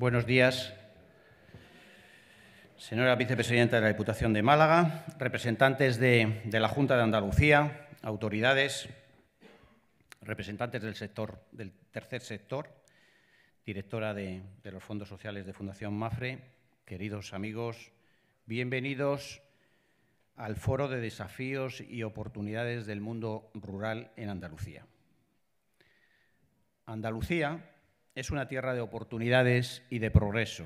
Buenos días, señora vicepresidenta de la Diputación de Málaga, representantes de, la Junta de Andalucía, autoridades, representantes del sector, del tercer sector, directora de, de los fondos sociales de Fundación Mafre, queridos amigos, bienvenidos al Foro de Desafíos y Oportunidades del Mundo Rural en Andalucía. Andalucía es una tierra de oportunidades y de progreso.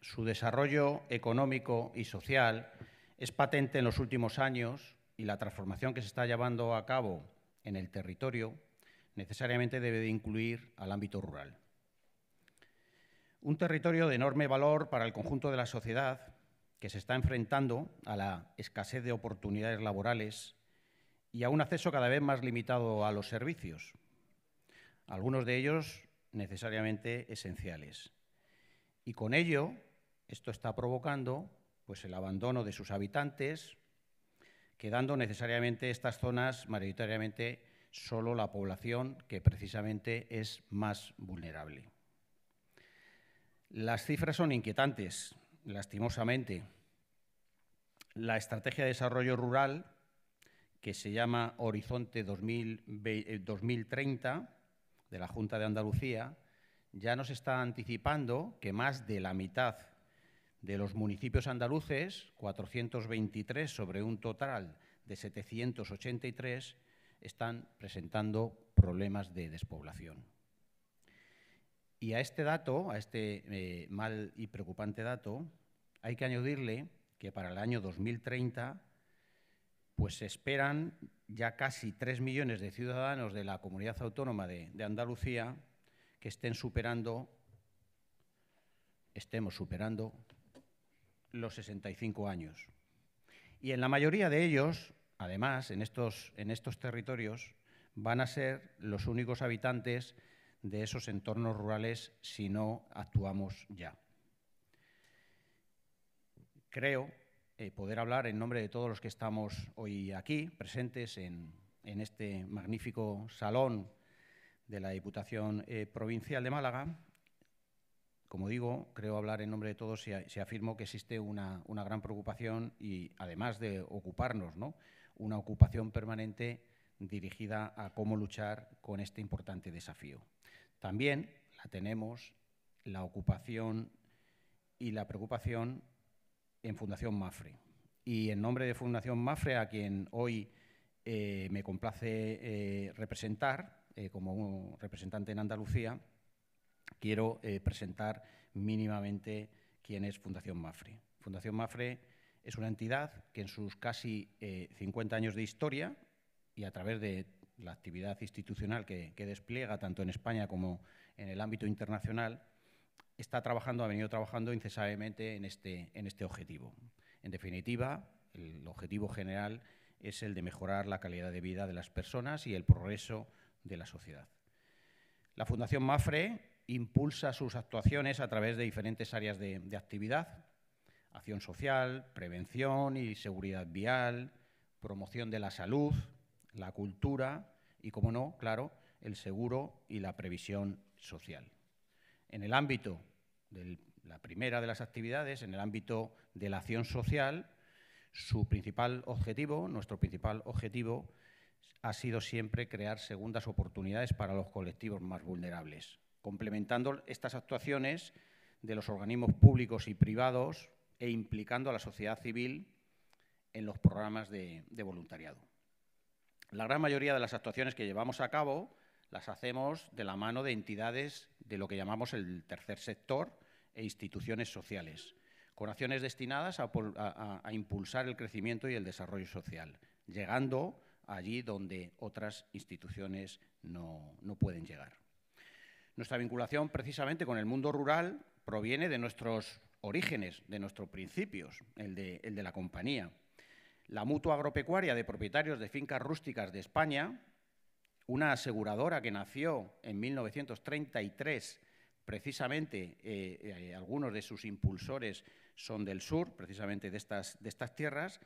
Su desarrollo económico y social es patente en los últimos años y la transformación que se está llevando a cabo en el territorio necesariamente debe de incluir al ámbito rural. Un territorio de enorme valor para el conjunto de la sociedad que se está enfrentando a la escasez de oportunidades laborales y a un acceso cada vez más limitado a los servicios, algunos de ellos necesariamente esenciales. Y con ello, esto está provocando pues, el abandono de sus habitantes, quedando necesariamente estas zonas mayoritariamente solo la población que precisamente es más vulnerable. Las cifras son inquietantes, lastimosamente. La Estrategia de Desarrollo Rural, que se llama Horizonte 2030, de la Junta de Andalucía ya nos está anticipando que más de la mitad de los municipios andaluces, 423 sobre un total de 783, están presentando problemas de despoblación. Y a este dato, a este eh, mal y preocupante dato, hay que añadirle que para el año 2030 pues se esperan ya casi tres millones de ciudadanos de la comunidad autónoma de, Andalucía que estén superando, estemos superando los 65 años. Y en la mayoría de ellos, además, en estos, en estos territorios, van a ser los únicos habitantes de esos entornos rurales si no actuamos ya. Creo eh, poder hablar en nombre de todos los que estamos hoy aquí, presentes en, este magnífico salón de la Diputación eh, Provincial de Málaga. Como digo, creo hablar en nombre de todos si, afirmo que existe una, gran preocupación y, además de ocuparnos, ¿no? una ocupación permanente dirigida a cómo luchar con este importante desafío. También la tenemos la ocupación y la preocupación en Fundación Mafre. Y en nombre de Fundación Mafre, a quien hoy eh, me complace eh, representar eh, como representante en Andalucía, quiero presentar mínimamente quién es Fundación Mafre. Fundación Mafre es una entidad que en sus casi 50 años de historia y a través de la actividad institucional que, que despliega tanto en España como en el ámbito internacional, está trabajando, ha venido trabajando incesantemente en este, en este objetivo. En definitiva, el objetivo general es el de mejorar la calidad de vida de las personas y el progreso de la sociedad. La Fundación MAFRE impulsa sus actuaciones a través de diferentes áreas de, de actividad, acción social, prevención y seguridad vial, promoción de la salud, la cultura y, como no, claro, el seguro y la previsión social. En el ámbito de la primera de las actividades, en el ámbito de la acción social, su principal objetivo, nuestro principal objetivo, ha sido siempre crear segundas oportunidades para los colectivos más vulnerables, complementando estas actuaciones de los organismos públicos y privados e implicando a la sociedad civil en los programas de, de voluntariado. La gran mayoría de las actuaciones que llevamos a cabo las hacemos de la mano de entidades de lo que llamamos el tercer sector e instituciones sociales, con acciones destinadas a, impulsar el crecimiento y el desarrollo social, llegando allí donde otras instituciones no, pueden llegar. Nuestra vinculación precisamente con el mundo rural proviene de nuestros orígenes, de nuestros principios, el de, el de la compañía. La mutua agropecuaria de propietarios de fincas rústicas de España una aseguradora que nació en 1933, precisamente eh, eh, algunos de sus impulsores son del sur, precisamente de estas, tierras,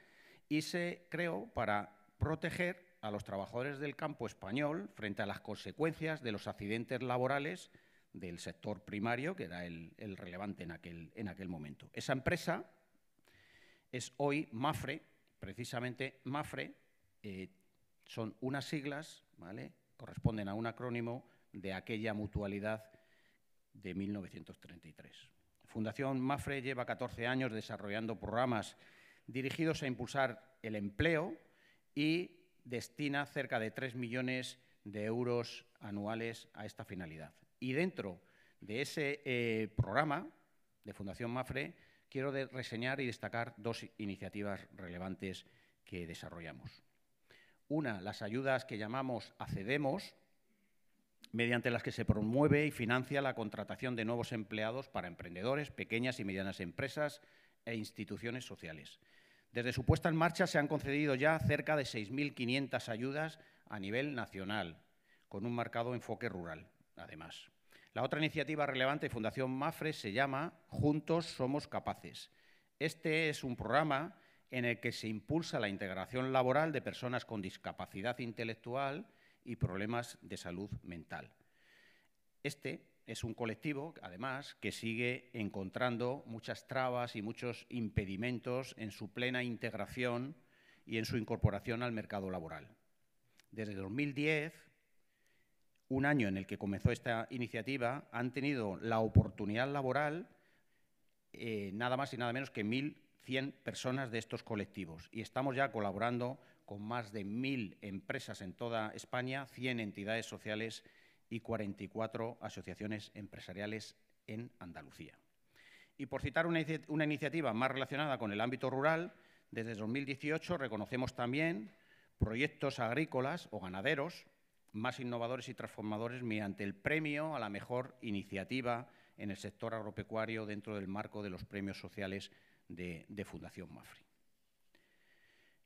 y se creó para proteger a los trabajadores del campo español frente a las consecuencias de los accidentes laborales del sector primario, que era el, relevante en aquel, en aquel momento. Esa empresa es hoy MAFRE, precisamente MAFRE, eh, son unas siglas, ¿vale? corresponden a un acrónimo de aquella mutualidad de 1933. Fundación MAFRE lleva 14 años desarrollando programas dirigidos a impulsar el empleo y destina cerca de 3 millones de euros anuales a esta finalidad. Y dentro de ese eh, programa de Fundación MAFRE quiero reseñar y destacar dos iniciativas relevantes que desarrollamos. Una, las ayudas que llamamos Accedemos, mediante las que se promueve y financia la contratación de nuevos empleados para emprendedores, pequeñas y medianas empresas e instituciones sociales. Desde su puesta en marcha se han concedido ya cerca de 6.500 ayudas a nivel nacional, con un marcado enfoque rural, además. La otra iniciativa relevante de Fundación MAFRE se llama Juntos Somos Capaces. Este es un programa en el que se impulsa la integración laboral de personas con discapacidad intelectual y problemas de salud mental. Este es un colectivo, además, que sigue encontrando muchas trabas y muchos impedimentos en su plena integración y en su incorporación al mercado laboral. Desde 2010, un año en el que comenzó esta iniciativa, han tenido la oportunidad laboral eh, nada más y nada menos que 1.100 personas de estos colectivos. Y estamos ya colaborando con más de 1.000 empresas en toda España, 100 entidades sociales y 44 asociaciones empresariales en Andalucía. Y por citar una, una iniciativa más relacionada con el ámbito rural, desde 2018 reconocemos también proyectos agrícolas o ganaderos más innovadores y transformadores mediante el premio a la mejor iniciativa en el sector agropecuario dentro del marco de los premios sociales de, Fundación Mafri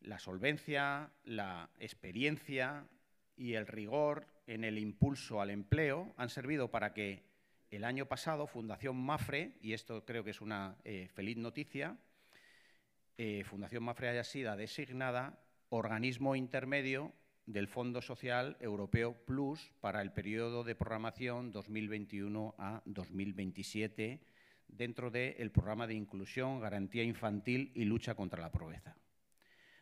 la solvencia, la experiencia y el rigor en el impulso al empleo han servido para que el año pasado Fundación Mafre, y esto creo que es una eh, feliz noticia, eh, Fundación Mafre haya sido designada organismo intermedio del Fondo Social Europeo Plus para el periodo de programación 2021 a 2027 dentro del programa de inclusión, garantía infantil y lucha contra la pobreza.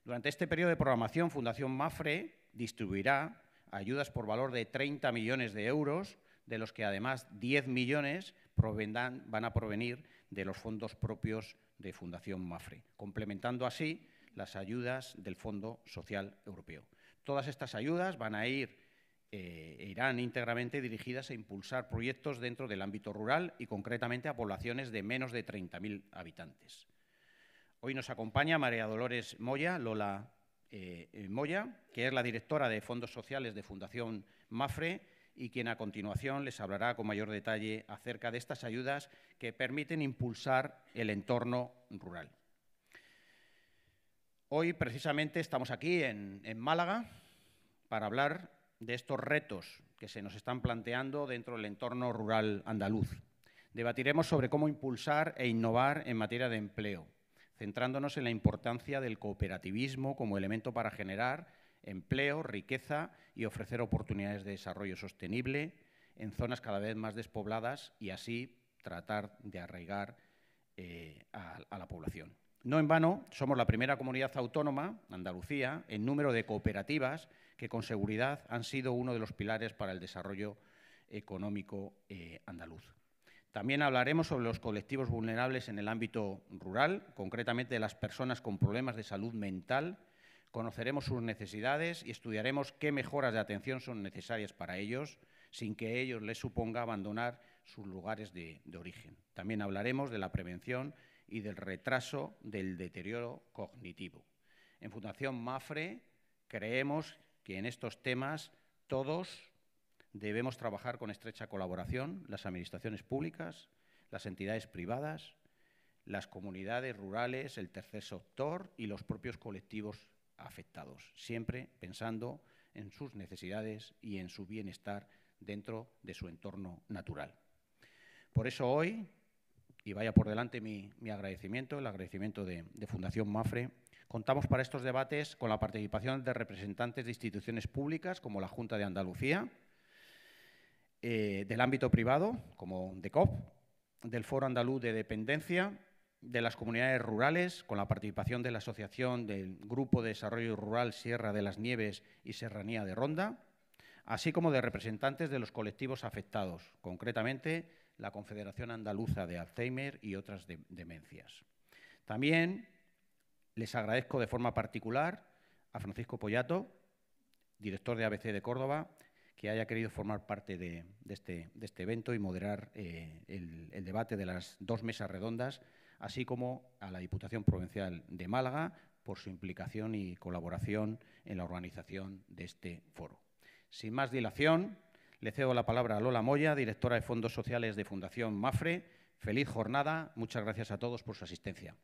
Durante este periodo de programación, Fundación Mafre distribuirá ayudas por valor de 30 millones de euros, de los que además 10 millones van a provenir de los fondos propios de Fundación Mafre, complementando así las ayudas del Fondo Social Europeo. Todas estas ayudas van a ir eh, irán íntegramente dirigidas a impulsar proyectos dentro del ámbito rural y concretamente a poblaciones de menos de 30.000 habitantes. Hoy nos acompaña María Dolores Moya, Lola eh, Moya, que es la directora de Fondos Sociales de Fundación Mafre y quien a continuación les hablará con mayor detalle acerca de estas ayudas que permiten impulsar el entorno rural. Hoy precisamente estamos aquí en Málaga para hablar de estos retos que se nos están planteando dentro del entorno rural andaluz. Debatiremos sobre cómo impulsar e innovar en materia de empleo, centrándonos en la importancia del cooperativismo como elemento para generar empleo, riqueza y ofrecer oportunidades de desarrollo sostenible en zonas cada vez más despobladas y así tratar de arraigar eh, a, a la población. No en vano, somos la primera comunidad autónoma, Andalucía, en número de cooperativas que con seguridad han sido uno de los pilares para el desarrollo económico eh, andaluz. También hablaremos sobre los colectivos vulnerables en el ámbito rural, concretamente de las personas con problemas de salud mental. Conoceremos sus necesidades y estudiaremos qué mejoras de atención son necesarias para ellos, sin que ellos les suponga abandonar sus lugares de, de origen. También hablaremos de la prevención y del retraso del deterioro cognitivo. En Fundación MAFRE creemos que en estos temas todos debemos trabajar con estrecha colaboración las administraciones públicas, las entidades privadas, las comunidades rurales, el tercer sector y los propios colectivos afectados, siempre pensando en sus necesidades y en su bienestar dentro de su entorno natural. Por eso hoy, y vaya por delante mi, agradecimiento, el agradecimiento de, de Fundación Mafre, contamos para estos debates con la participación de representantes de instituciones públicas como la Junta de Andalucía, eh, del ámbito privado, como DECOP, del Foro Andaluz de Dependencia, de las comunidades rurales, con la participación de la Asociación del Grupo de Desarrollo Rural Sierra de las Nieves y Serranía de Ronda, así como de representantes de los colectivos afectados, concretamente la Confederación Andaluza de Alzheimer y otras demencias. También les agradezco de forma particular a Francisco Pollato, director de ABC de Córdoba, que haya querido formar parte de, este, este, evento y moderar eh, el debate de las dos mesas redondas así como a la Diputación Provincial de Málaga por su implicación y colaboración en la organización de este foro. Sin más dilación, le cedo la palabra a Lola Moya, directora de Fondos Sociales de Fundación MAFRE. Feliz jornada. Muchas gracias a todos por su asistencia.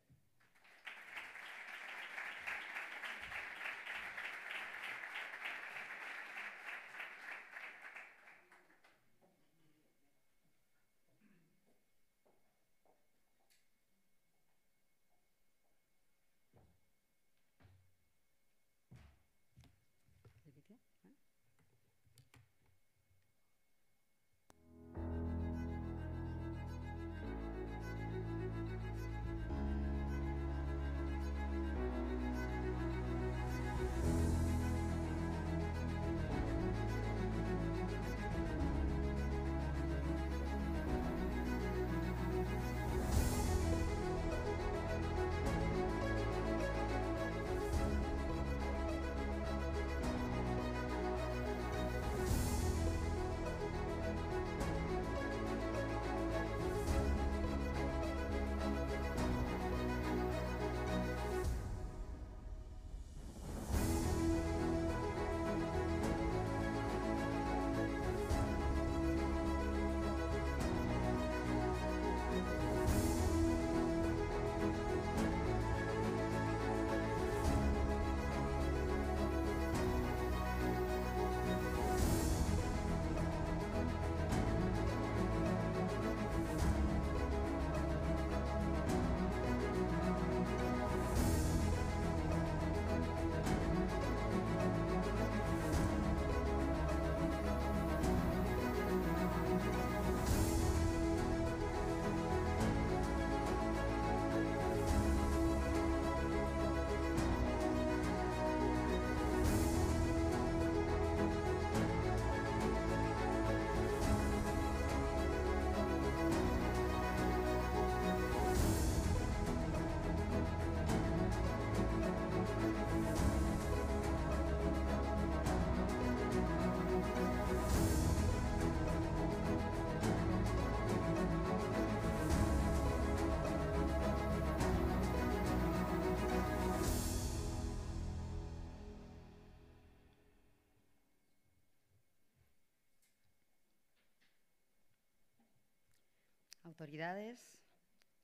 Autoridades,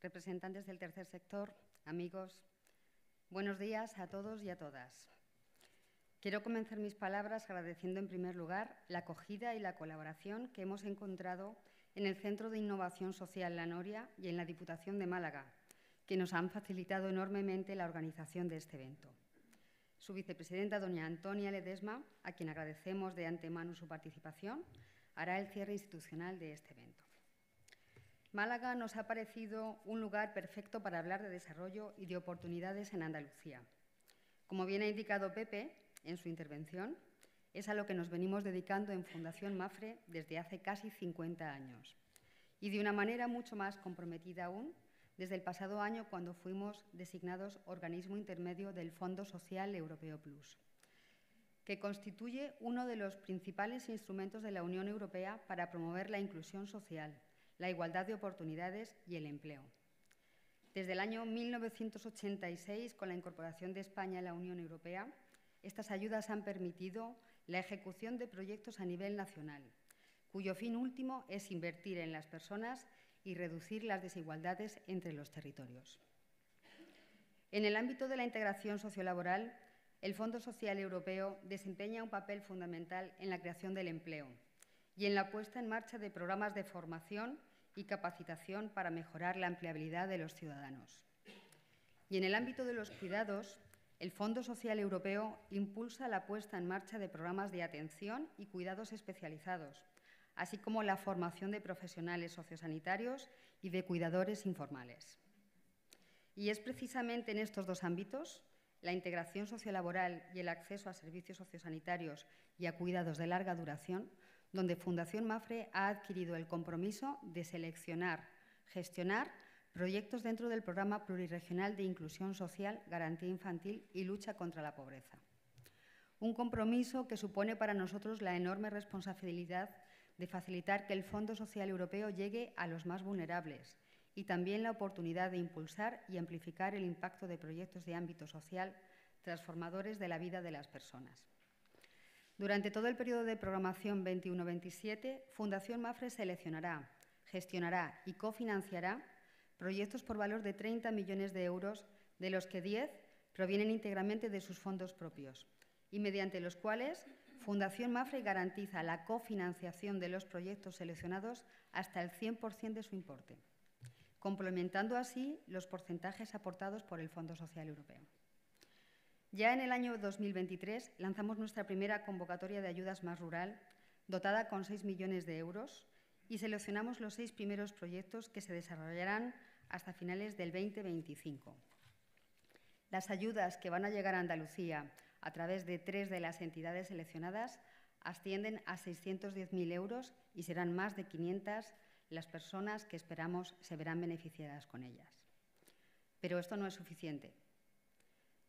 representantes del tercer sector, amigos, buenos días a todos y a todas. Quiero comenzar mis palabras agradeciendo en primer lugar la acogida y la colaboración que hemos encontrado en el Centro de Innovación Social La Noria y en la Diputación de Málaga, que nos han facilitado enormemente la organización de este evento. Su vicepresidenta, doña Antonia Ledesma, a quien agradecemos de antemano su participación, hará el cierre institucional de este evento. Málaga nos ha parecido un lugar perfecto para hablar de desarrollo y de oportunidades en Andalucía. Como bien ha indicado Pepe en su intervención, es a lo que nos venimos dedicando en Fundación Mafre desde hace casi 50 años y de una manera mucho más comprometida aún desde el pasado año cuando fuimos designados organismo intermedio del Fondo Social Europeo Plus, que constituye uno de los principales instrumentos de la Unión Europea para promover la inclusión social la igualdad de oportunidades y el empleo. Desde el año 1986, con la incorporación de España a la Unión Europea, estas ayudas han permitido la ejecución de proyectos a nivel nacional, cuyo fin último es invertir en las personas y reducir las desigualdades entre los territorios. En el ámbito de la integración sociolaboral, el Fondo Social Europeo desempeña un papel fundamental en la creación del empleo, y en la puesta en marcha de programas de formación y capacitación para mejorar la empleabilidad de los ciudadanos. Y en el ámbito de los cuidados, el Fondo Social Europeo impulsa la puesta en marcha de programas de atención y cuidados especializados, así como la formación de profesionales sociosanitarios y de cuidadores informales. Y es precisamente en estos dos ámbitos, la integración sociolaboral y el acceso a servicios sociosanitarios y a cuidados de larga duración, donde Fundación Mafre ha adquirido el compromiso de seleccionar, gestionar proyectos dentro del Programa Pluriregional de Inclusión Social, Garantía Infantil y Lucha contra la Pobreza. Un compromiso que supone para nosotros la enorme responsabilidad de facilitar que el Fondo Social Europeo llegue a los más vulnerables y también la oportunidad de impulsar y amplificar el impacto de proyectos de ámbito social transformadores de la vida de las personas. Durante todo el periodo de programación 21-27, Fundación Mafre seleccionará, gestionará y cofinanciará proyectos por valor de 30 millones de euros, de los que 10 provienen íntegramente de sus fondos propios y mediante los cuales Fundación Mafre garantiza la cofinanciación de los proyectos seleccionados hasta el 100% de su importe, complementando así los porcentajes aportados por el Fondo Social Europeo. Ya en el año 2023 lanzamos nuestra primera convocatoria de ayudas más rural, dotada con 6 millones de euros, y seleccionamos los seis primeros proyectos que se desarrollarán hasta finales del 2025. Las ayudas que van a llegar a Andalucía a través de tres de las entidades seleccionadas ascienden a 610.000 euros y serán más de 500 las personas que esperamos se verán beneficiadas con ellas. Pero esto no es suficiente.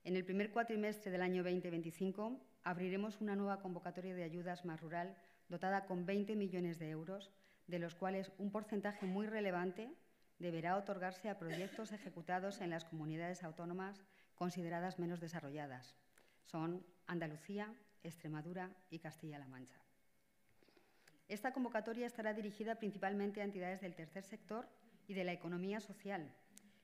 En el primer cuatrimestre del año 2025 abriremos una nueva convocatoria de ayudas más rural dotada con 20 millones de euros, de los cuales un porcentaje muy relevante deberá otorgarse a proyectos ejecutados en las comunidades autónomas consideradas menos desarrolladas, son Andalucía, Extremadura y Castilla-La Mancha. Esta convocatoria estará dirigida principalmente a entidades del tercer sector y de la economía social,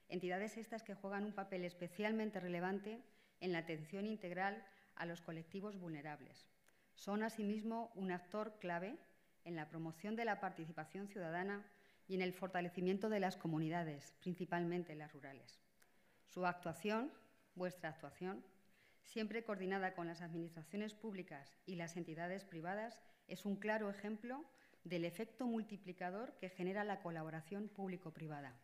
entidades estas que juegan un papel especialmente relevante en la atención integral a los colectivos vulnerables. Son asimismo un actor clave en la promoción de la participación ciudadana y en el fortalecimiento de las comunidades, principalmente las rurales. Su actuación, vuestra actuación, siempre coordinada con las administraciones públicas y las entidades privadas, es un claro ejemplo del efecto multiplicador que genera la colaboración público-privada.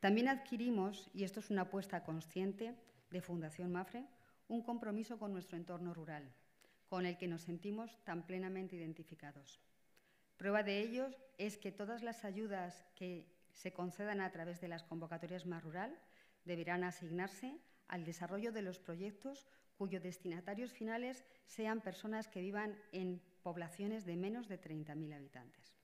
También adquirimos, y esto es una apuesta consciente de Fundación Mafre, un compromiso con nuestro entorno rural, con el que nos sentimos tan plenamente identificados. Prueba de ello es que todas las ayudas que se concedan a través de las convocatorias más rural deberán asignarse al desarrollo de los proyectos cuyos destinatarios finales sean personas que vivan en poblaciones de menos de 30.000 habitantes.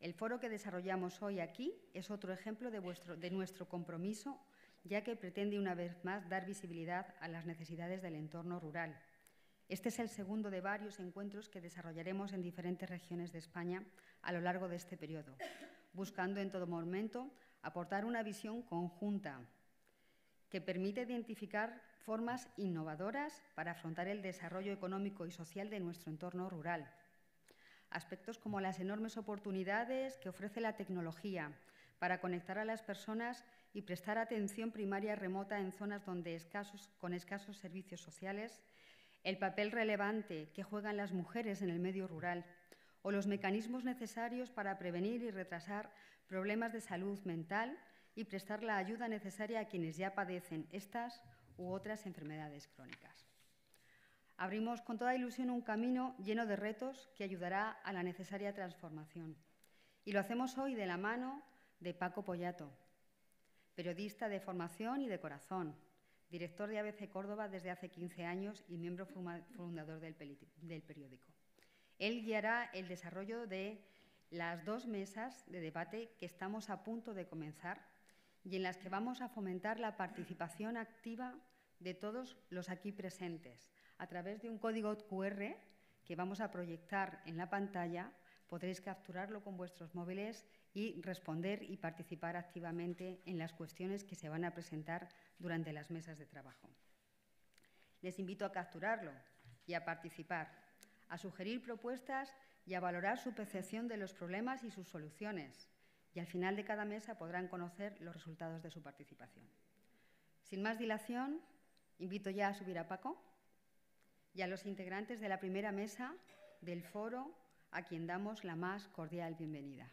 El foro que desarrollamos hoy aquí es otro ejemplo de, de, nuestro compromiso, ya que pretende una vez más dar visibilidad a las necesidades del entorno rural. Este es el segundo de varios encuentros que desarrollaremos en diferentes regiones de España a lo largo de este periodo, buscando en todo momento aportar una visión conjunta que permite identificar formas innovadoras para afrontar el desarrollo económico y social de nuestro entorno rural. Aspectos como las enormes oportunidades que ofrece la tecnología para conectar a las personas y prestar atención primaria remota en zonas donde con escasos servicios sociales, el papel relevante que juegan las mujeres en el medio rural o los mecanismos necesarios para prevenir y retrasar problemas de salud mental y prestar la ayuda necesaria a quienes ya padecen estas u otras enfermedades crónicas. Abrimos con toda ilusión un camino lleno de retos que ayudará a la necesaria transformación. Y lo hacemos hoy de la mano de Paco Pollato, periodista de formación y de corazón, director de ABC Córdoba desde hace 15 años y miembro fundador del, periódico. Él guiará el desarrollo de las dos mesas de debate que estamos a punto de comenzar y en las que vamos a fomentar la participación activa de todos los aquí presentes. A través de un código QR que vamos a proyectar en la pantalla, podréis capturarlo con vuestros móviles y responder y participar activamente en las cuestiones que se van a presentar durante las mesas de trabajo. Les invito a capturarlo y a participar, a sugerir propuestas y a valorar su percepción de los problemas y sus soluciones y al final de cada mesa podrán conocer los resultados de su participación. Sin más dilación, invito ya a subir a Paco y a los integrantes de la primera mesa del foro a quien damos la más cordial bienvenida.